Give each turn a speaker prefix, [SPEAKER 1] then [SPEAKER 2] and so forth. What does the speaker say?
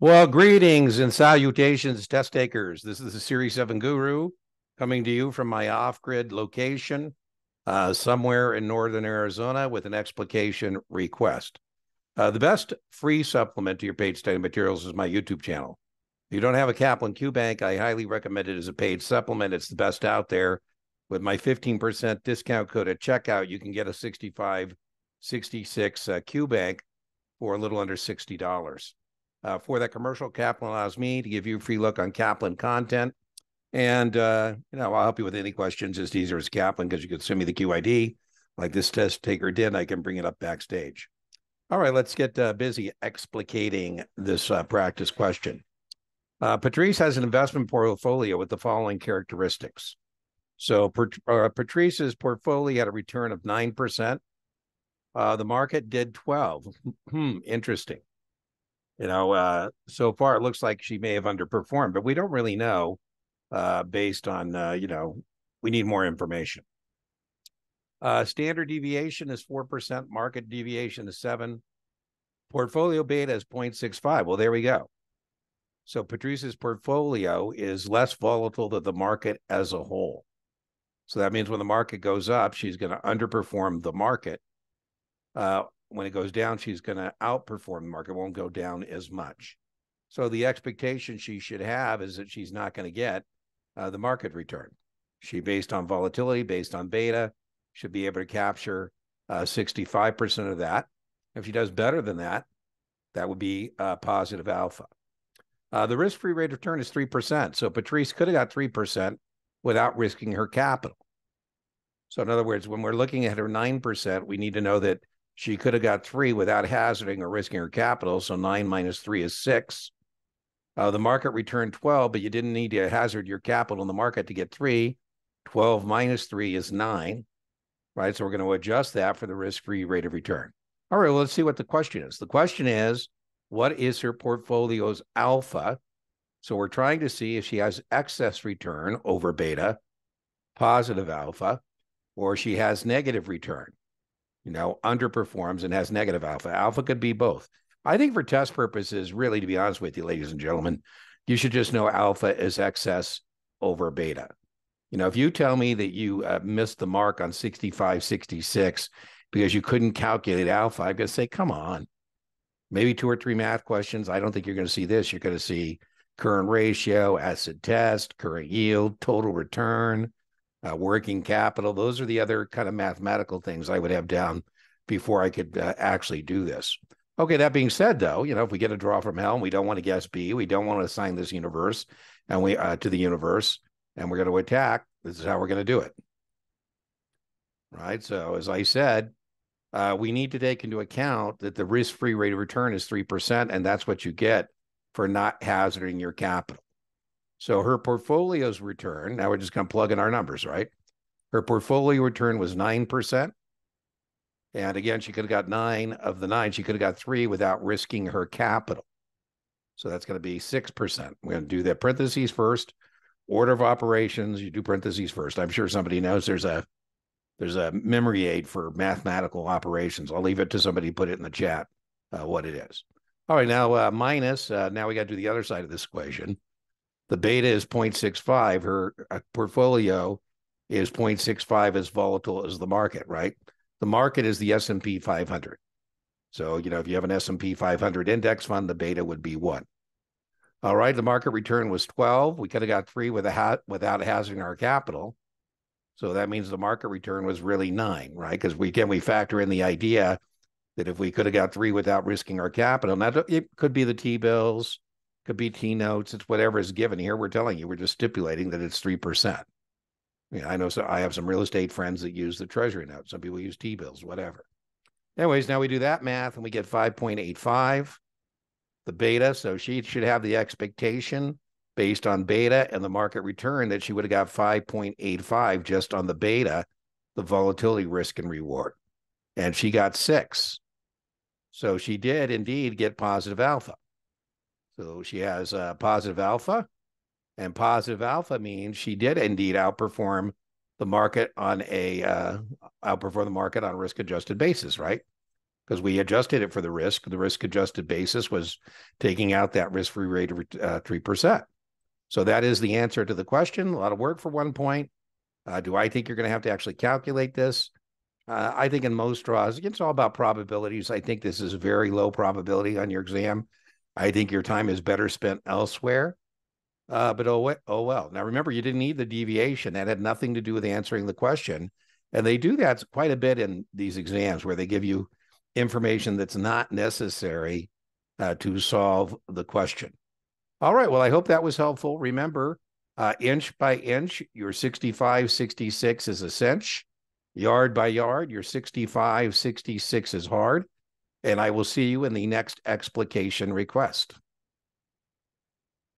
[SPEAKER 1] Well, greetings and salutations, test takers. This is the Series 7 Guru coming to you from my off grid location uh, somewhere in northern Arizona with an explication request. Uh, the best free supplement to your paid study materials is my YouTube channel. If you don't have a Kaplan Q Bank, I highly recommend it as a paid supplement. It's the best out there. With my 15% discount code at checkout, you can get a 65, 66 uh, Q Bank for a little under $60. Uh, for that commercial, Kaplan allows me to give you a free look on Kaplan content. And, uh, you know, I'll help you with any questions as easier as Kaplan because you can send me the QID like this test taker did. I can bring it up backstage. All right, let's get uh, busy explicating this uh, practice question. Uh, Patrice has an investment portfolio with the following characteristics. So uh, Patrice's portfolio had a return of 9%. Uh, the market did 12. Hmm, interesting. You know, uh, so far it looks like she may have underperformed, but we don't really know uh, based on, uh, you know, we need more information. Uh, standard deviation is 4%, market deviation is 7 Portfolio beta is 0.65. Well, there we go. So Patrice's portfolio is less volatile than the market as a whole. So that means when the market goes up, she's going to underperform the market. Uh, when it goes down, she's going to outperform the market, won't go down as much. So the expectation she should have is that she's not going to get uh, the market return. She, based on volatility, based on beta, should be able to capture uh, 65% of that. If she does better than that, that would be uh, positive alpha. Uh, the risk free rate of return is 3%. So Patrice could have got 3% without risking her capital. So, in other words, when we're looking at her 9%, we need to know that she could have got three without hazarding or risking her capital. So nine minus three is six. Uh, the market returned 12, but you didn't need to hazard your capital in the market to get three. 12 minus three is nine, right? So we're going to adjust that for the risk free rate of return. All right, well, let's see what the question is. The question is what is her portfolio's alpha? So we're trying to see if she has excess return over beta, positive alpha, or she has negative return you know, underperforms and has negative alpha. Alpha could be both. I think for test purposes, really, to be honest with you, ladies and gentlemen, you should just know alpha is excess over beta. You know, if you tell me that you uh, missed the mark on 65, 66 because you couldn't calculate alpha, I'm going to say, come on. Maybe two or three math questions. I don't think you're going to see this. You're going to see current ratio, acid test, current yield, total return, uh, working capital. Those are the other kind of mathematical things I would have down before I could uh, actually do this. Okay, that being said, though, you know, if we get a draw from hell and we don't want to guess B, we don't want to assign this universe and we uh, to the universe, and we're going to attack. This is how we're going to do it. Right. So, as I said, uh, we need to take into account that the risk-free rate of return is three percent, and that's what you get for not hazarding your capital. So her portfolio's return, now we're just going to plug in our numbers, right? Her portfolio return was 9%. And again, she could have got nine of the nine. She could have got three without risking her capital. So that's going to be 6%. We're going to do the parentheses first. Order of operations, you do parentheses first. I'm sure somebody knows there's a there's a memory aid for mathematical operations. I'll leave it to somebody to put it in the chat uh, what it is. All right, now uh, minus. Uh, now we got to do the other side of this equation. The beta is 0.65. Her uh, portfolio is 0.65 as volatile as the market, right? The market is the S&P 500. So, you know, if you have an S&P 500 index fund, the beta would be 1. All right, the market return was 12. We could have got 3 with ha- without hazarding our capital. So that means the market return was really 9, right? Because we can we factor in the idea that if we could have got 3 without risking our capital, now it could be the T-bills, could be T notes. It's whatever is given here. We're telling you, we're just stipulating that it's 3%. Yeah, I know so I have some real estate friends that use the treasury note. Some people use T bills, whatever. Anyways, now we do that math and we get 5.85, the beta. So she should have the expectation based on beta and the market return that she would have got 5.85 just on the beta, the volatility risk and reward. And she got six. So she did indeed get positive alpha. So she has a positive alpha, and positive alpha means she did indeed outperform the market on a uh, outperform the market on a risk adjusted basis, right? because we adjusted it for the risk. The risk adjusted basis was taking out that risk free rate of uh, 3%. So that is the answer to the question. A lot of work for one point. Uh, do I think you're going to have to actually calculate this? Uh, I think in most draws, it's all about probabilities. I think this is very low probability on your exam. I think your time is better spent elsewhere. Uh, but oh, oh well. Now remember, you didn't need the deviation. That had nothing to do with answering the question. And they do that quite a bit in these exams where they give you information that's not necessary uh, to solve the question. All right. Well, I hope that was helpful. Remember, uh, inch by inch, your 65, 66 is a cinch. Yard by yard, your 65, 66 is hard. And I will see you in the next explication request.